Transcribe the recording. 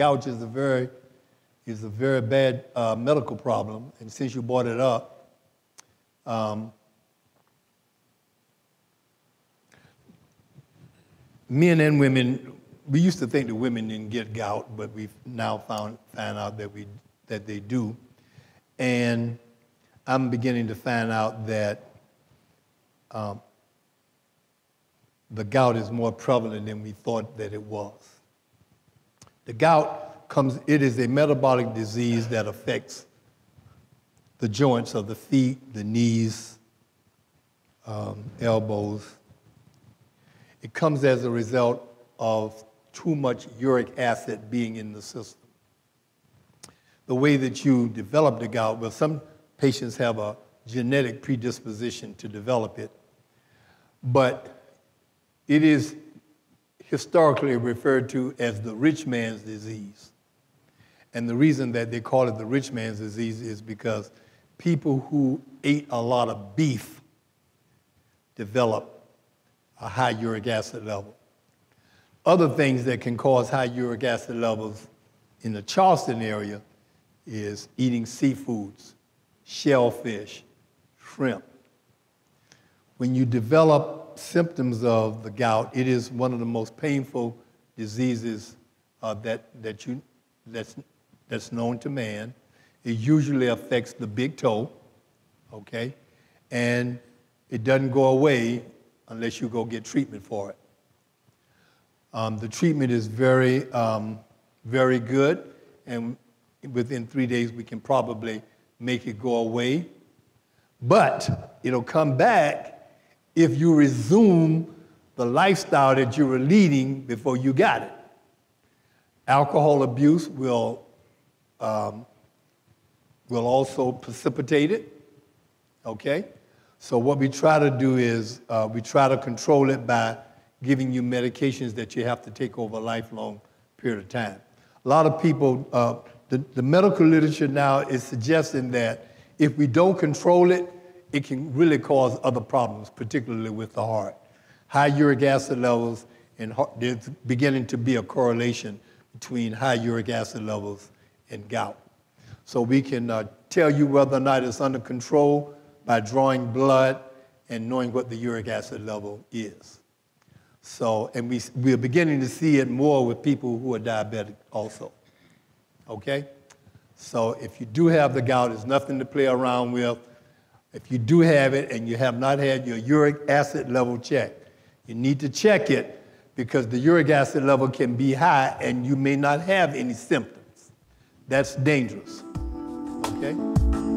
gout is a very, is a very bad uh, medical problem. And since you brought it up, um, men and women, we used to think that women didn't get gout, but we've now found, found out that, we, that they do. And I'm beginning to find out that um, the gout is more prevalent than we thought that it was. The gout comes, it is a metabolic disease that affects the joints of the feet, the knees, um, elbows. It comes as a result of too much uric acid being in the system. The way that you develop the gout, well, some patients have a genetic predisposition to develop it, but it is historically referred to as the rich man's disease. And the reason that they call it the rich man's disease is because people who ate a lot of beef develop a high uric acid level. Other things that can cause high uric acid levels in the Charleston area is eating seafoods, shellfish, shrimp. When you develop symptoms of the gout, it is one of the most painful diseases uh, that, that you, that's, that's known to man. It usually affects the big toe, okay? And it doesn't go away unless you go get treatment for it. Um, the treatment is very, um, very good, and within three days we can probably make it go away. But it'll come back if you resume the lifestyle that you were leading before you got it. Alcohol abuse will um, will also precipitate it. Okay? So, what we try to do is uh, we try to control it by giving you medications that you have to take over a lifelong period of time. A lot of people, uh, the, the medical literature now is suggesting that if we don't control it, it can really cause other problems, particularly with the heart. High uric acid levels, and heart, there's beginning to be a correlation between high uric acid levels and gout. So we can uh, tell you whether or not it's under control by drawing blood and knowing what the uric acid level is. So, and we, we're beginning to see it more with people who are diabetic also. Okay? So if you do have the gout, it's nothing to play around with. If you do have it and you have not had your uric acid level checked, you need to check it because the uric acid level can be high and you may not have any symptoms. That's dangerous. Okay?